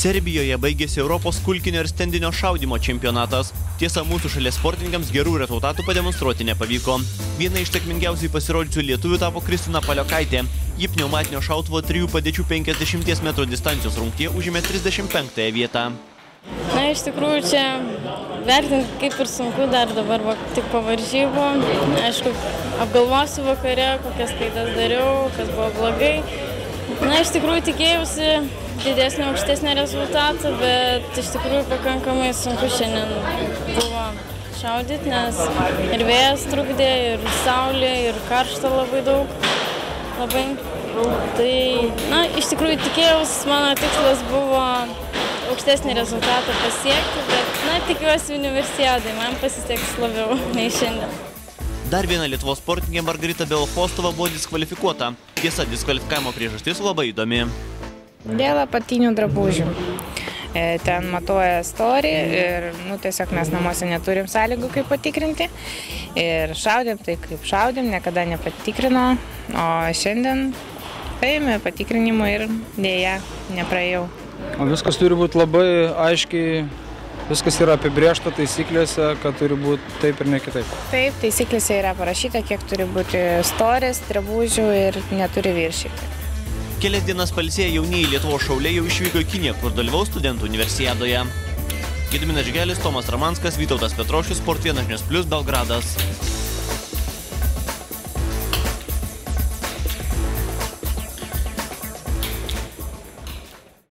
Serbijoje baigėsi Europos kulkinio ir stendinio šaudimo čempionatas. Tiesa, mūsų šalies sportininkams gerų rezultatų pademonstruoti nepavyko. Viena iš sėkmingiausiai pasirodžiusių lietuvių tapo Kristina Paliokaitė. Ji pneumatinio šautuvo 3 padėčių 50 m distancijos rungtyje užėmė 35 vietą. Na, iš tikrųjų, čia vertinti kaip ir sunku dar dabar va, tik po varžybų. Aišku, apgalvosiu vakare, kokias klaidas dariau, kas buvo blogai. Na, iš tikrųjų tikėjausi didesnio, aukštesnio rezultato, bet iš tikrųjų pakankamai sunku šiandien buvo šaudyti, nes ir vėjas trukdė, ir saulė, ir karšta labai daug. Labai. Tai, na, iš tikrųjų tikėjausi, mano tikslas buvo aukštesnį rezultatą pasiekti, bet, na, tikiuosi universiadai, man pasiseks labiau nei šiandien. Dar viena Lietuvos sportininkė Margarita Belfostova buvo diskvalifikuota. Tiesa, diskvalifikavimo priežastis labai įdomi. Dėl apatinių drabužių. E, ten matuoja storį ir nu, tiesiog mes namuose neturim sąlygų kaip patikrinti. Ir šaudėm tai kaip šaudėm, niekada nepatikrino, o šiandien paėmė patikrinimų ir dėja nepraėjau. O viskas turi būti labai aiškiai, viskas yra apibriešta taisyklėse, kad turi būti taip ir ne kitaip. Taip, taisyklėse yra parašyta, kiek turi būti storės, drabužių ir neturi viršyti. Kelias dienas palsėję jaunieji Lietuvos šauliai jau išvyko į Kiniją, kur dalyvaus studentų universiadoje. Gediminas Žgelis, Tomas Ramanskas, Vytautas Petrošius, Sport 1 Plus Belgradas.